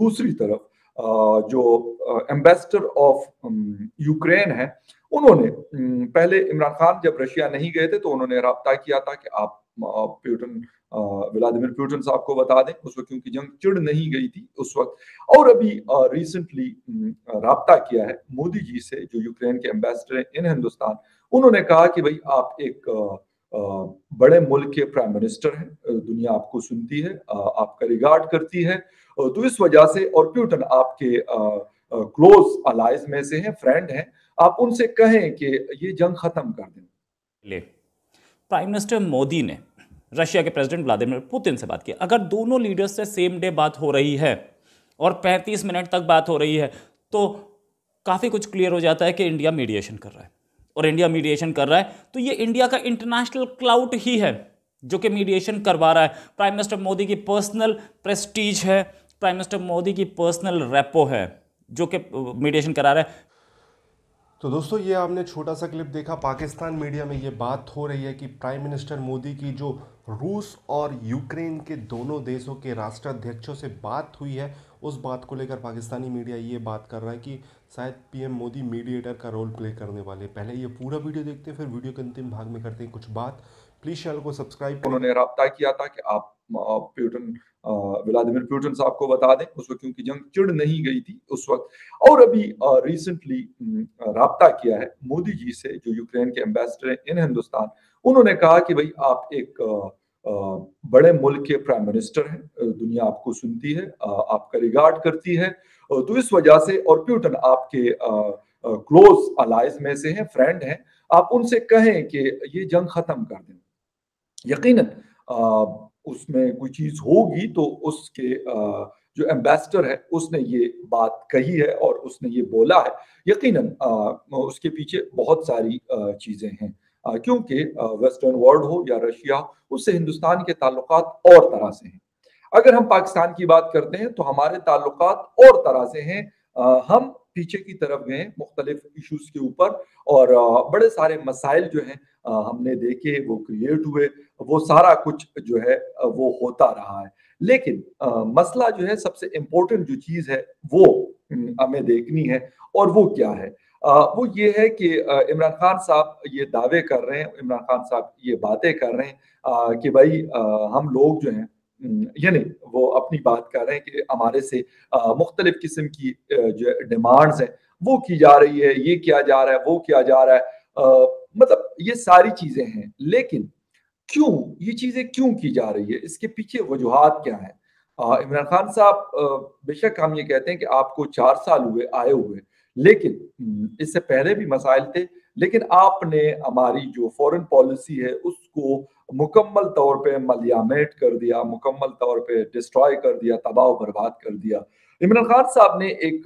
दूसरी तरफ़ जो एम्बेसडर ऑफ़ यूक्रेन है, उन्होंने पहले इमरान खान जब रशिया नहीं गए थे तो उन्होंने रहा किया था कि आप प्यूटन व्लादिमिर प्यूटन साहब को बता दें। उस वक्त क्योंकि जंग चिड़ नहीं गई थी उस वक्त। और अभी रिसेंटली रहा किया है मोदी जी से, जो यूक्रेन के एम्बेसडर हैं इन हिंदुस्तान। उन्होंने कहा कि भाई आप एक बड़े मुल्क के प्राइम मिनिस्टर हैं दुनिया आपको सुनती है आपका रिगार्ड करती है तो इस वजह से और प्यूटन आपके क्लोज अलाइज में से हैं फ्रेंड हैं, आप उनसे कहें कि ये जंग खत्म कर दें। प्राइम मिनिस्टर मोदी ने रशिया के प्रेसिडेंट व्लादिमीर पुतिन से बात की। अगर दोनों लीडर्स से सेम डे बात हो रही है और 35 मिनट तक बात हो रही है तो काफ़ी कुछ क्लियर हो जाता है कि इंडिया मीडिएशन कर रहा है। और इंडिया मीडिएशन कर रहा है तो ये इंडिया का इंटरनेशनल क्लाउड ही है जो कि मीडिएशन करवा रहा है। प्राइम मिनिस्टर मोदी की पर्सनल प्रेस्टीज है प्राइम मिनिस्टर मोदी की पर्सनल रेपो है जो कि मीडिएशन करा रहा है। तो दोस्तों, ये आपने छोटा सा क्लिप देखा, पाकिस्तान मीडिया में ये बात हो रही है कि प्राइम मिनिस्टर मोदी की जो रूस और यूक्रेन के दोनों देशों के राष्ट्राध्यक्षों से बात हुई है उस बात को लेकर पाकिस्तानी मीडिया ये बात कर रहा है कि शायद पीएम मोदी मीडिएटर का रोल प्ले करने वाले पहले ये पूरा वीडियो देखते हैं, फिर वीडियो के अंतिम भाग में करते हैं कुछ बात। प्लीज़ चैनल को सब्सक्राइब उन्होंने रहा किया था कि आप प्यूटन व्लादिमिर प्यूटन साहब को बता दें, उस वक्त क्योंकि जंग चिड़ नहीं गई थी उस वक्त। और अभी रिसेंटली रहा किया है मोदी जी से, जो यूक्रेन के एम्बेसडर हैं इन हिंदुस्तान। उन्होंने कहा कि भाई आप एक बड़े मुल्क के प्राइम मिनिस्टर हैं दुनिया आपको सुनती है आपका रिगार्ड करती है। तो इस वजह से और प्यूटन आपके क्लोज अलाइज में से हैं फ्रेंड हैं, आप उनसे कहें कि ये जंग खत्म कर दें। यकीनन उसमें कोई चीज़ होगी तो उसके जो एम्बेसडर है, उसने ये बात कही है और उसने ये बोला है। यकीनन उसके पीछे बहुत सारी चीज़ें हैं। क्योंकि वेस्टर्न वर्ल्ड हो या रशिया, उससे हिंदुस्तान के ताल्लुकात और तरह से हैं। अगर हम पाकिस्तान की बात करते हैं तो हमारे ताल्लुक और तरह से हैं। हम पीछे की तरफ़ गए, मुख्तलिफ़ इश्यूज़ के ऊपर, और बड़े सारे मसाइल जो हैं हमने देखे, वो क्रिएट हुए, वो सारा कुछ जो है वो होता रहा है। लेकिन मसला जो है, सबसे इम्पोर्टेंट जो चीज़ है, वो हमें देखनी है, और वो क्या है? वो ये है कि इमरान खान साहब ये दावे कर रहे हैं, इमरान खान साहब ये बातें कर रहे हैं कि भाई हम लोग जो हैं यानी वो अपनी बात कर रहे हैं कि हमारे से मुख्तलिफ़ किस्म की जो डिमांड्स हैं, वो की जा रही है, ये किया जा रहा है, वो किया जा रहा है मतलब ये सारी चीज़ें हैं, लेकिन क्यों, ये चीज़ें क्यों की जा रही है, इसके पीछे वजूहत क्या है? इमरान खान साहब बेशक हम ये कहते हैं कि आपको चार साल हुए, आए हुए लेकिन, इससे पहले भी मसाइल थे, लेकिन आपने हमारी जो फॉरेन पॉलिसी है, उसको मुकम्मल तौर पे मलियामेट कर दिया, मुकम्मल तौर पे डिस्ट्रॉय कर दिया, तबाह बर्बाद कर दिया। इमरान खान साहब ने एक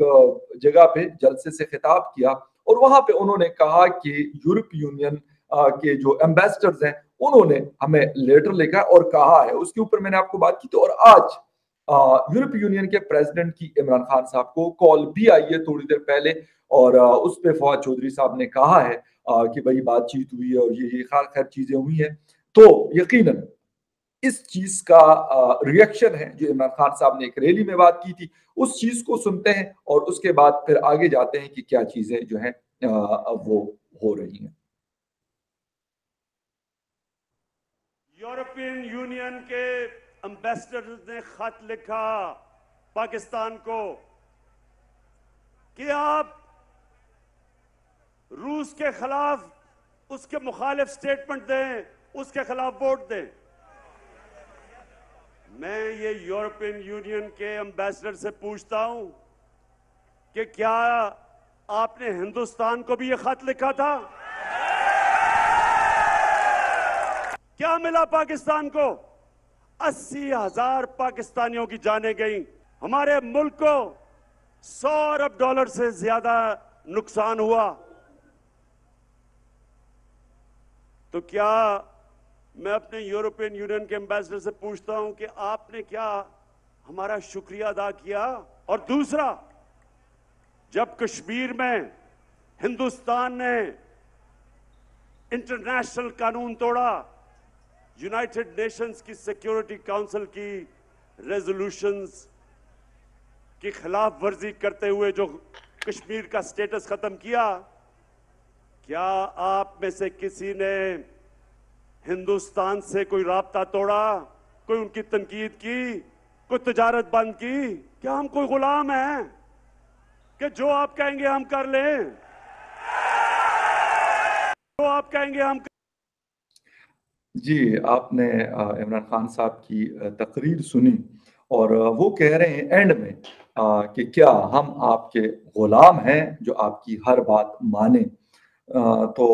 जगह पे जलसे से खिताब किया और वहाँ पे उन्होंने कहा कि यूरोप यूनियन के जो एम्बेसडर्स हैं, उन्होंने हमें लेटर लिखा और कहा है। उसके ऊपर मैंने आपको बात की थी और आज यूरोप यूनियन के प्रेसिडेंट की इमरान खान साहब को कॉल भी आई है थोड़ी देर पहले, और उस पर फवाद चौधरी साहब ने कहा है कि भाई बातचीत हुई है और ये ये खैर खैर चीज़ें हुई हैं। तो यकीनन, इस चीज़ का रिएक्शन है, जो इमरान खान साहब ने एक रैली में बात की थी, उस चीज़ को सुनते हैं और उसके बाद फिर आगे जाते हैं कि क्या चीज़ें जो है वो हो रही हैं। यूरोपियन यूनियन के एम्बेसडर ने खत लिखा पाकिस्तान को कि आप रूस के खिलाफ उसके मुखालिफ स्टेटमेंट दें, उसके खिलाफ वोट दें। मैं ये यूरोपियन यूनियन के एम्बेसडर से पूछता हूँ कि क्या आपने हिंदुस्तान को भी ये खत लिखा था? क्या मिला पाकिस्तान को? अस्सी हज़ार पाकिस्तानियों की जाने गई। हमारे मुल्क को सौ अरब डॉलर से ज़्यादा नुकसान हुआ। तो क्या मैं अपने यूरोपियन यूनियन के एम्बेसडर से पूछता हूँ कि आपने क्या हमारा शुक्रिया अदा किया? और दूसरा, जब कश्मीर में हिंदुस्तान ने इंटरनेशनल कानून तोड़ा यूनाइटेड नेशंस की सिक्योरिटी काउंसिल की रेजोल्यूशंस की खिलाफ वर्जी करते हुए जो कश्मीर का स्टेटस खत्म किया, क्या आप में से किसी ने हिंदुस्तान से कोई राबता तोड़ा, कोई उनकी तनकीद की, कोई तजारत बंद की? क्या हम कोई गुलाम हैं? कि जो आप कहेंगे हम कर लें। जो आप कहेंगे हम जी, आपने इमरान खान साहब की तकरीर सुनी और वो कह रहे हैं एंड में कि क्या हम आपके गुलाम हैं जो आपकी हर बात माने। तो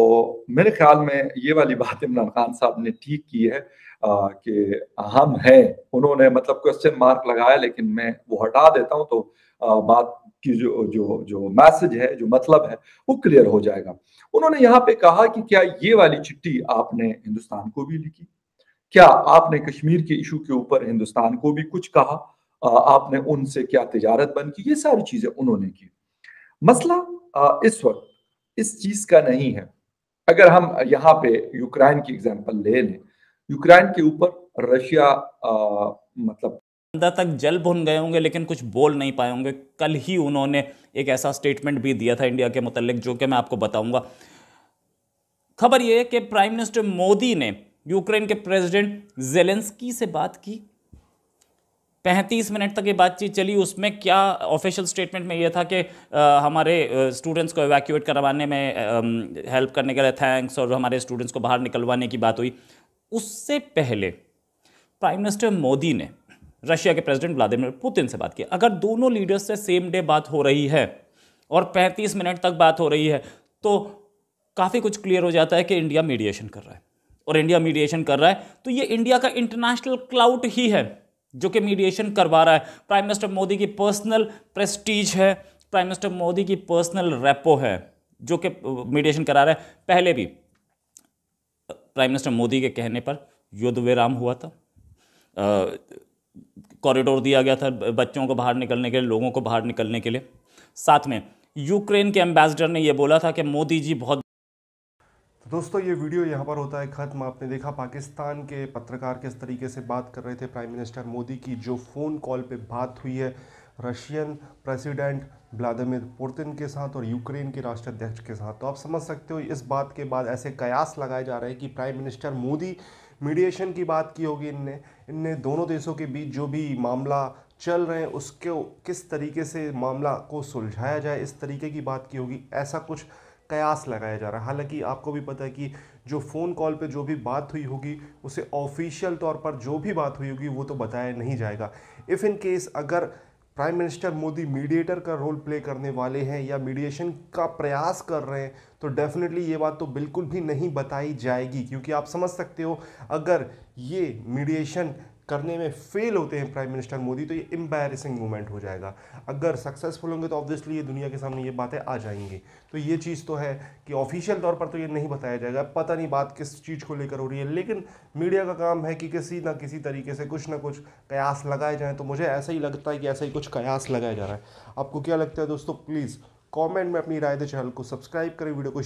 मेरे ख्याल में ये वाली बात इमरान खान साहब ने ठीक की है कि हम हैं। उन्होंने मतलब क्वेश्चन मार्क लगाया, लेकिन मैं वो हटा देता हूँ तो बात की जो जो जो मैसेज है, जो मतलब है, वो क्लियर हो जाएगा। उन्होंने यहाँ पे कहा कि क्या ये वाली चिट्ठी आपने हिंदुस्तान को भी लिखी? क्या आपने कश्मीर के इशू के ऊपर हिंदुस्तान को भी कुछ कहा? आपने उनसे क्या तिजारत बंद की? ये सारी चीज़ें उन्होंने की। मसला इस वक्त इस चीज़ का नहीं है। अगर हम यहाँ पे यूक्रेन की एग्ज़ाम्पल ले लें, यूक्रेन के ऊपर रशिया मतलब अंदर तक जल भुन गए होंगे लेकिन कुछ बोल नहीं पाए होंगे। कल ही उन्होंने एक ऐसा स्टेटमेंट भी दिया था इंडिया के मुतलिक जो कि मैं आपको बताऊँगा। खबर यह कि प्राइम मिनिस्टर मोदी ने यूक्रेन के प्रेसिडेंट जेलेंस्की से बात की। पैंतीस मिनट तक ये बातचीत चली। उसमें क्या ऑफिशियल स्टेटमेंट में ये था कि आ, हमारे स्टूडेंट्स को एवैक्यूएट करवाने में आ, हेल्प करने के लिए थैंक्स और हमारे स्टूडेंट्स को बाहर निकलवाने की बात हुई। उससे पहले प्राइम मिनिस्टर मोदी ने रशिया के प्रेसिडेंट व्लादिमीर पुतिन से बात की। अगर दोनों लीडर्स से सेम डे बात हो रही है और 35 मिनट तक बात हो रही है तो काफ़ी कुछ क्लियर हो जाता है कि इंडिया मीडिएशन कर रहा है। और इंडिया मीडिएशन कर रहा है तो ये इंडिया का इंटरनेशनल क्लाउड ही है जो कि मीडिएशन करवा रहा है। प्राइम मिनिस्टर मोदी की पर्सनल प्रेस्टीज है प्राइम मिनिस्टर मोदी की पर्सनल रेपो है जो कि मीडिएशन करा रहा है। पहले भी प्राइम मिनिस्टर मोदी के कहने पर युद्ध विराम हुआ था। कॉरिडोर दिया गया था बच्चों को बाहर निकलने के लिए, लोगों को बाहर निकलने के लिए। साथ में यूक्रेन के एम्बेसडर ने यह बोला था कि मोदी जी बहुत तो दोस्तों, ये वीडियो यहाँ पर होता है ख़त्म। आपने देखा पाकिस्तान के पत्रकार किस तरीके से बात कर रहे थे प्राइम मिनिस्टर मोदी की, जो फ़ोन कॉल पे बात हुई है रशियन प्रेसिडेंट व्लादिमिर पुतिन के साथ और यूक्रेन के राष्ट्राध्यक्ष के साथ। तो आप समझ सकते हो, इस बात के बाद ऐसे कयास लगाए जा रहे हैं कि प्राइम मिनिस्टर मोदी मीडिएशन की बात की होगी इनने। इनने दोनों देशों के बीच जो भी मामला चल रहे हैं, उसके किस तरीके से मामला को सुलझाया जाए, इस तरीके की बात की होगी, ऐसा कुछ कयास लगाया जा रहा है। हालाँकि आपको भी पता है कि जो फ़ोन कॉल पे जो भी बात हुई होगी, उसे ऑफिशियल तौर पर जो भी बात हुई होगी, वो तो बताया नहीं जाएगा। इफ़ इन केस अगर प्राइम मिनिस्टर मोदी मीडिएटर का रोल प्ले करने वाले हैं या मीडिएशन का प्रयास कर रहे हैं तो डेफिनेटली ये बात तो बिल्कुल भी नहीं बताई जाएगी, क्योंकि आप समझ सकते हो, अगर ये मीडिएशन करने में फेल होते हैं प्राइम मिनिस्टर मोदी तो ये एम्बेरसिंग मूवमेंट हो जाएगा। अगर सक्सेसफुल होंगे तो ऑब्वियसली ये दुनिया के सामने ये बातें आ जाएँगी। तो ये चीज़ तो है कि ऑफिशियल तौर पर तो ये नहीं बताया जाएगा। पता नहीं बात किस चीज़ को लेकर हो रही है, लेकिन मीडिया का काम है कि किसी ना किसी तरीके से कुछ ना कुछ कयास लगाए जाएँ। तो मुझे ऐसा ही लगता है कि ऐसा ही कुछ कयास लगाया जा रहा है। आपको क्या लगता है दोस्तों? प्लीज़ कॉमेंट में अपनी राय दे, चैनल को सब्सक्राइब करें वीडियो को